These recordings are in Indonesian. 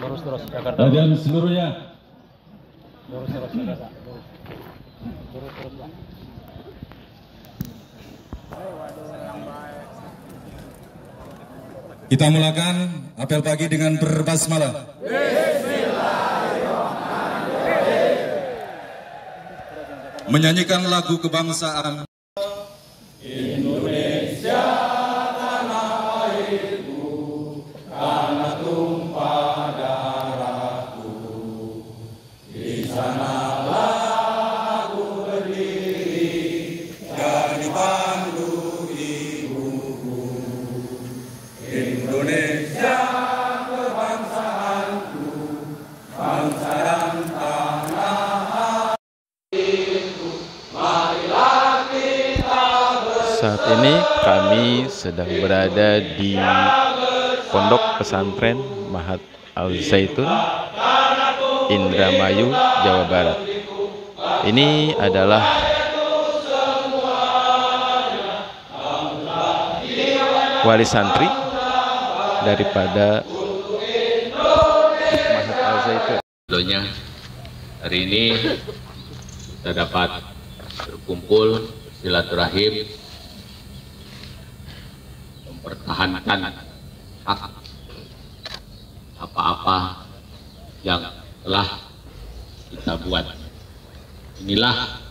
lurus terus Jakarta. Dan seluruhnya lurus terus Jakarta. Lurus lurus terus pak. Kita mulakan apel pagi dengan berbasmalah. Menyanyikan lagu kebangsaan Saat kami sedang berada di Pondok Pesantren Mahat Al Zaitun, Indramayu, Jawa Barat. Ini adalah wali santri daripada Mahat Al Zaitun. Tentunya hari ini kita dapat berkumpul silaturahim mempertahankan hak apa-apa yang telah kita buat. Inilah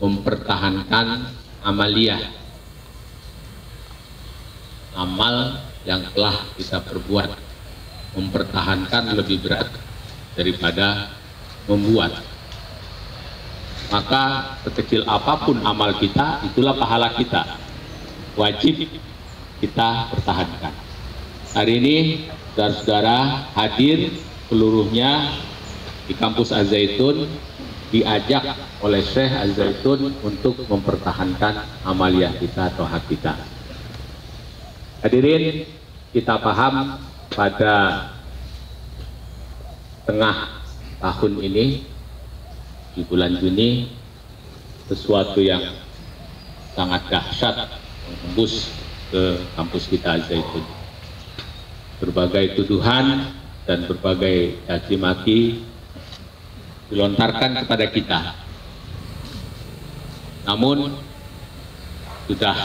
mempertahankan amalia amal yang telah kita perbuat. Mempertahankan lebih berat daripada membuat. Maka sekecil apa pun amal kita itulah pahala kita wajib kita pertahankan. Hari ini saudara-saudara hadir seluruhnya di kampus Az-Zaitun diajak oleh Syekh Az-Zaitun untuk mempertahankan amaliyah kita atau hak kita. Hadirin kita paham pada tengah tahun ini di bulan Juni sesuatu yang sangat dahsyat menembus ke kampus kita Zaitun. Berbagai tuduhan dan berbagai caci maki dilontarkan kepada kita. Namun sudah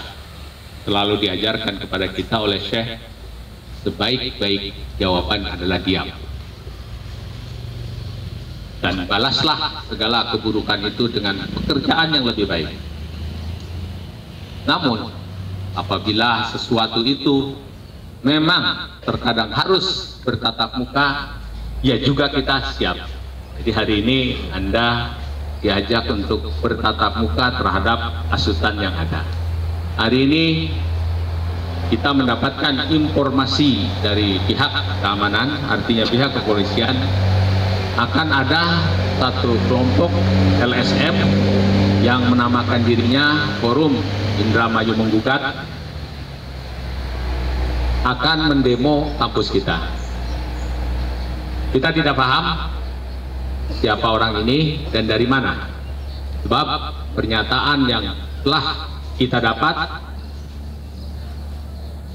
selalu diajarkan kepada kita oleh Syekh sebaik-baik jawaban adalah diam dan balaslah segala keburukan itu dengan pekerjaan yang lebih baik. Namun, apabila sesuatu itu memang terkadang harus bertatap muka, ya juga kita siap. Jadi hari ini Anda diajak untuk bertatap muka terhadap asutan yang ada. Hari ini kita mendapatkan informasi dari pihak keamanan, artinya pihak kepolisian, akan ada satu kelompok LSM yang menamakan dirinya Forum Indramayu Menggugat akan mendemo kampus kita. Kita tidak paham siapa orang ini dan dari mana. Sebab pernyataan yang telah kita dapat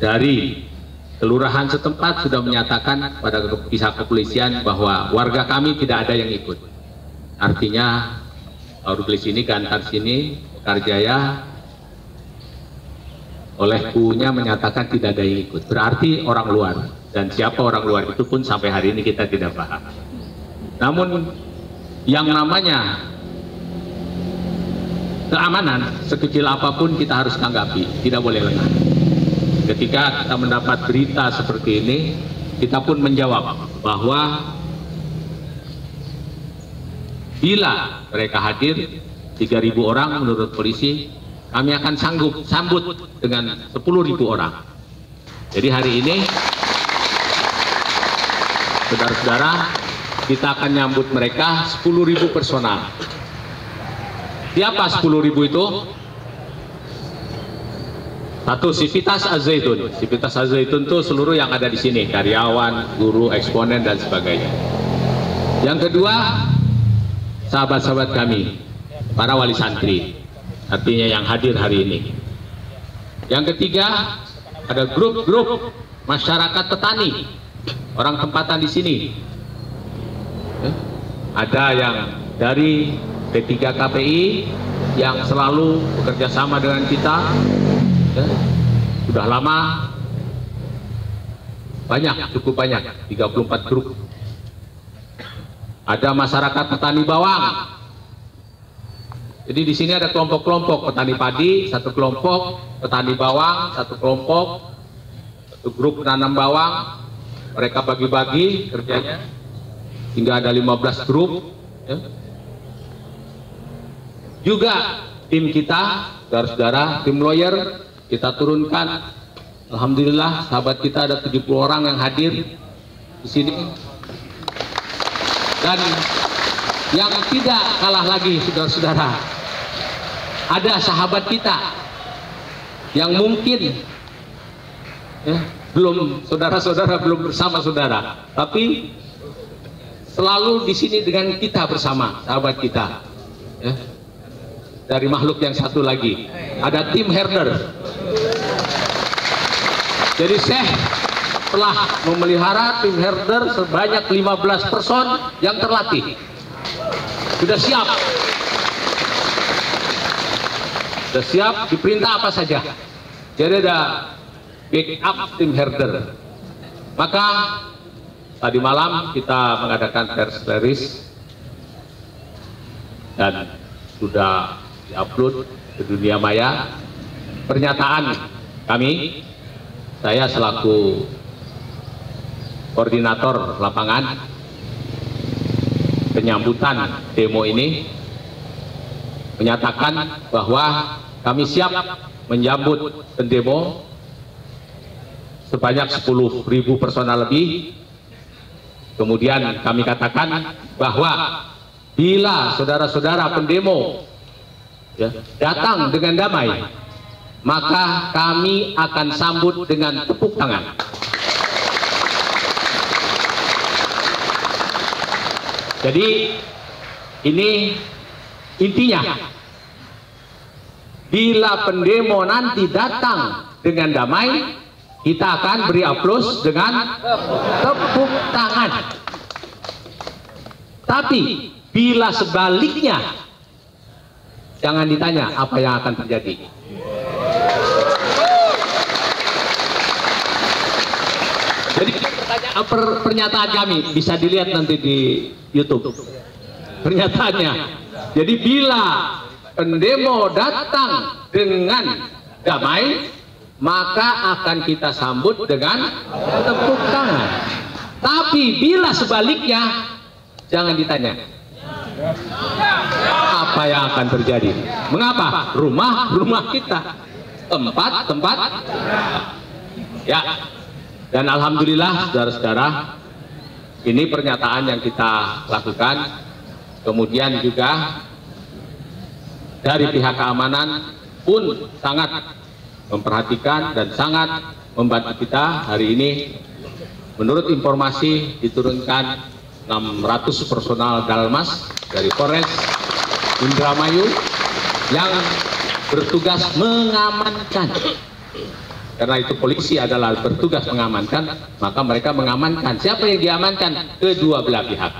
dari Kelurahan setempat sudah menyatakan pada pihak kepolisian bahwa warga kami tidak ada yang ikut. Artinya, Aurublis ini, Gantar sini, Karjaya, oleh kunya menyatakan tidak ada yang ikut. Berarti orang luar. Dan siapa orang luar itu pun sampai hari ini kita tidak paham. Namun, yang namanya keamanan, sekecil apa pun kita harus tanggapi. Tidak boleh lengah ketika kita mendapat berita seperti ini, kita pun menjawab bahwa bila mereka hadir 3.000 orang menurut polisi, kami akan sanggup sambut dengan 10.000 orang. Jadi hari ini, saudara-saudara, kita akan nyambut mereka 10.000 personal. Siapa 10.000 itu? Satu, Sivitas Azaitun. Sivitas itu seluruh yang ada di sini, karyawan, guru, eksponen, dan sebagainya. Yang kedua, sahabat-sahabat kami, para wali santri, artinya yang hadir hari ini. Yang ketiga, ada grup-grup masyarakat petani, orang tempatan di sini. Ya. Ada yang dari P3 KPI yang selalu bekerja sama dengan kita, ya. sudah lama, banyak, cukup banyak, 34 grup. Ada masyarakat petani bawang, jadi di sini ada kelompok-kelompok petani padi, satu kelompok petani bawang, satu kelompok satu grup penanam bawang. Mereka bagi-bagi kerjanya hingga ada 15 grup. Ya. Juga tim kita, saudara-saudara, tim lawyer kita turunkan. Alhamdulillah sahabat kita ada 70 orang yang hadir di sini. Dan yang tidak kalah lagi saudara-saudara ada sahabat kita yang mungkin ya, belum saudara-saudara belum bersama saudara, tapi selalu di sini dengan kita bersama sahabat kita. Ya. Dari makhluk yang satu lagi, ada tim herder. Jadi Syekh telah memelihara tim herder sebanyak 15 person yang terlatih. Sudah siap? Sudah siap? Diperintah apa saja? Jadi ada backup tim herder. Maka tadi malam kita mengadakan pers release dan sudah diupload ke dunia maya. Pernyataan kami saya selaku koordinator lapangan penyambutan demo ini menyatakan bahwa kami siap menyambut pendemo sebanyak 10.000 personal lebih. Kemudian kami katakan bahwa bila saudara-saudara pendemo ya, datang dengan damai, maka kami akan sambut dengan tepuk tangan. Jadi ini intinya Bila pendemo nanti datang dengan damai, kita akan beri aplaus dengan tepuk tangan. Tapi bila sebaliknya, jangan ditanya apa yang akan terjadi. Jadi per, pernyataan kami bisa dilihat nanti di YouTube. Pernyataannya. Jadi bila pendemo datang dengan damai, maka akan kita sambut dengan tepuk tangan. Tapi bila sebaliknya, jangan ditanya. Apa yang akan terjadi? Mengapa? Rumah, rumah kita. Tempat, tempat. Ya. Dan Alhamdulillah, saudara-saudara, ini pernyataan yang kita lakukan. Kemudian juga dari pihak keamanan pun sangat memperhatikan dan sangat membantu kita hari ini menurut informasi diturunkan 600 personal Dalmas dari Polres Indramayu yang bertugas mengamankan karena itu polisi adalah bertugas mengamankan maka mereka mengamankan. Siapa yang diamankan? Kedua belah pihak.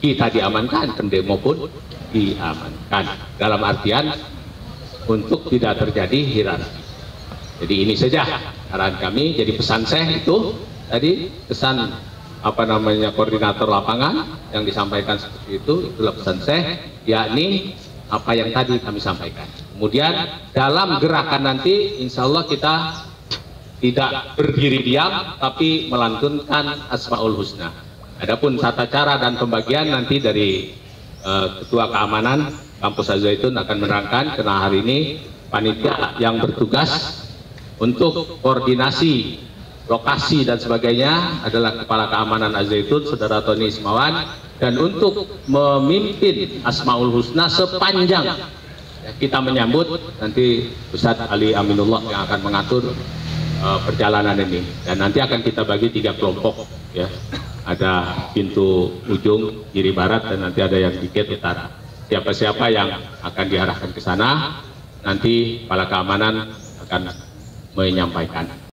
Kita diamankan pendemo pun diamankan. Dalam artian untuk tidak terjadi hierarki jadi ini saja arahan kami. Jadi pesan saya itu tadi pesan apa namanya koordinator lapangan yang disampaikan seperti itu itulah pesan saya yakni apa yang tadi kami sampaikan. Kemudian dalam gerakan nanti insya Allah kita tidak berdiri diam tapi melantunkan asmaul husna. Adapun tata cara dan pembagian nanti dari Eh, Ketua Keamanan Kampus Al-Zaitun akan menerangkan karena hari ini panitia yang bertugas untuk koordinasi lokasi dan sebagainya adalah Kepala Keamanan Al-Zaitun Saudara Tony Ismawan. Dan untuk memimpin Asmaul Husna sepanjang kita menyambut nanti Ustadz Ali Aminullah yang akan mengatur uh, perjalanan ini dan nanti akan kita bagi tiga kelompok ya ada pintu ujung kiri barat dan nanti ada yang dikit utara. Siapa-siapa yang akan diarahkan ke sana, nanti kepala keamanan akan menyampaikan.